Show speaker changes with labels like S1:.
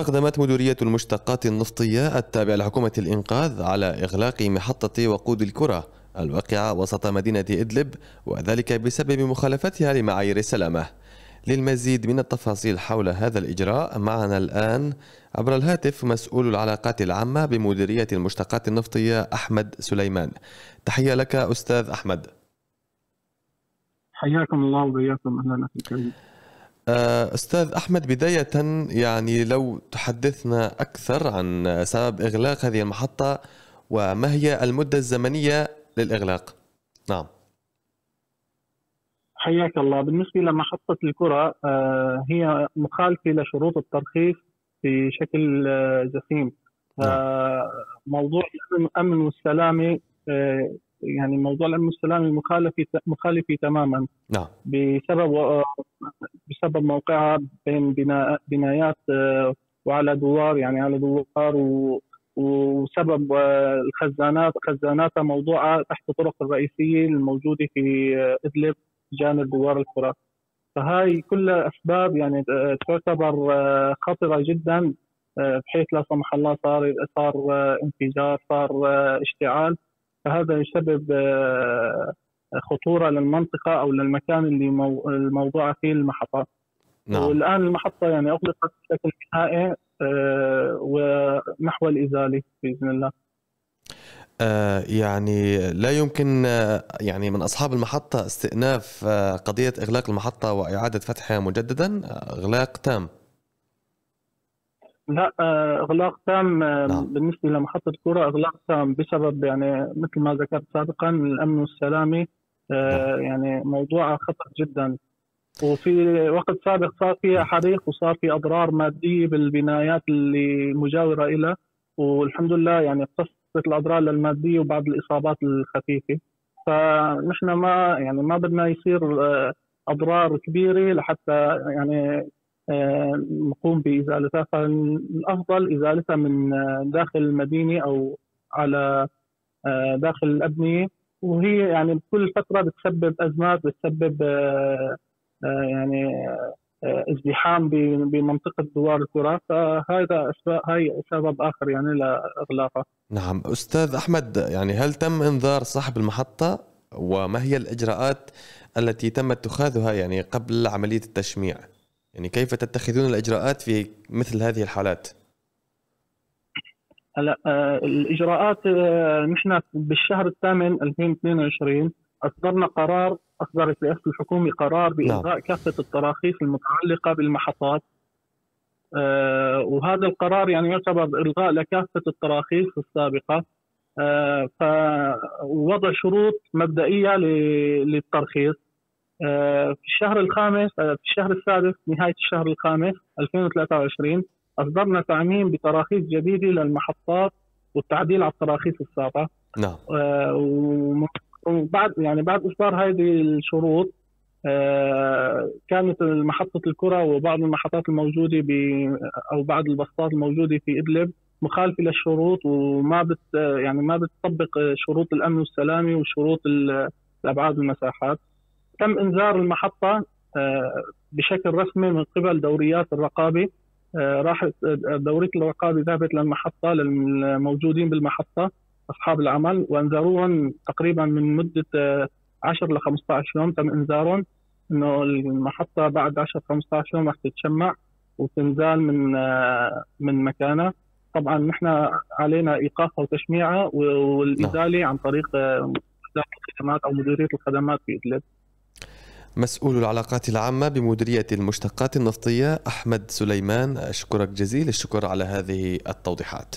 S1: أقدمت مديرية المشتقات النفطية التابعة لحكومة الإنقاذ على إغلاق محطة وقود الكرة الواقعة وسط مدينة إدلب وذلك بسبب مخالفتها لمعايير السلامة للمزيد من التفاصيل حول هذا الإجراء معنا الآن عبر الهاتف مسؤول العلاقات العامة بمديرية المشتقات النفطية أحمد سليمان. تحية لك أستاذ أحمد.
S2: حياكم الله وبياكم أهلا الكريم
S1: آه، أستاذ أحمد بداية يعني لو تحدثنا أكثر عن سبب إغلاق هذه المحطة وما هي المدة الزمنية للإغلاق؟ نعم.
S2: حياك الله. بالنسبة لمحطة الكرة آه، هي مخالفة لشروط الترخيص بشكل آه، جسيم. نعم. موضوع الأمن والسلامة يعني موضوع الأمن والسلامة مخالفة مخالفة تماما.
S1: نعم.
S2: بسبب بسبب موقعها بين بناء بنايات آه، وعلى دوار يعني على دوار و وسبب آه، الخزانات خزاناتها موضوعة تحت الطرق الرئيسية الموجودة في آه، إدلب جانب دوار القرى فهاي كلها أسباب يعني تعتبر خطرة جدا بحيث لا سمح الله صار صار انفجار صار اشتعال. فهذا يسبب خطورة للمنطقة أو للمكان اللي الموضوع فيه المحطة نعم. والآن المحطة يعني أغلقت بشكل نهائي آه، ونحو الإزالة بإذن الله
S1: آه يعني لا يمكن آه يعني من أصحاب المحطة استئناف قضية إغلاق المحطة وإعادة فتحها مجددا إغلاق تام
S2: لا إغلاق تام نعم. بالنسبة لمحطة كورة إغلاق تام بسبب يعني مثل ما ذكرت سابقا الأمن والسلامه. يعني موضوع خطر جدا. وفي وقت سابق صار في حريق وصار في أضرار مادية بالبنايات اللي مجاورة إلى والحمد لله يعني اقتصرت الأضرار الماديه وبعض الإصابات الخفيفة. فنحن ما يعني ما بدنا يصير أضرار كبيرة لحتى يعني نقوم بإزالتها. فالأفضل إزالتها من داخل المدينة أو على آه، داخل الأبنية. وهي يعني بكل فترة بتسبب أزمات بتسبب آه، آه، يعني ازدحام بمنطقة دوار الكره فهذا أسباب هاي سبب آخر يعني لإغلاقها.
S1: نعم أستاذ أحمد يعني هل تم إنذار صاحب المحطة وما هي الإجراءات التي تم اتخاذها يعني قبل عملية التشميع؟ يعني كيف تتخذون الإجراءات في مثل هذه الحالات؟
S2: هلا آه الإجراءات آه نحن بالشهر الثامن 2022 أصدرنا قرار اصدرت رئاسه الحكومة قرار بإلغاء نعم. كافة التراخيص المتعلقة بالمحطات. آه وهذا القرار يعني يعتبر إلغاء لكافة التراخيص السابقة. آه فوضع شروط مبدئية للترخيص. آه، في الشهر الخامس في الشهر السادس نهاية الشهر الخامس 2023 أصدرنا تعميم بتراخيص جديدة للمحطات والتعديل على التراخيص السابقة.
S1: نعم.
S2: آه، وبعد يعني بعد إصدار هذه الشروط كانت محطة الكرة وبعض المحطات الموجودة ب أو بعض البسطات الموجودة في إدلب مخالفة للشروط وما بت يعني ما بتطبق شروط الأمن والسلامة وشروط الأبعاد والمساحات. تم إنذار المحطة آه، بشكل رسمي من قبل دوريات الرقابة. آه، راحت آه، دوريه الرقابه ذهبت للمحطة للموجودين بالمحطة أصحاب العمل وأنذروهم تقريبا من مدة 10 ل 15 يوم تم إنذارهم إنه المحطة بعد 10 15 يوم راح تتشمع وتنزال من من مكانها طبعا نحن علينا إيقافها وتشميعها والإزالة. عن طريق الخدمات أو مديرية الخدمات في إدلب
S1: مسؤول العلاقات العامة بمديرية المشتقات النفطية أحمد سليمان. أشكرك جزيل. الشكر على هذه التوضيحات.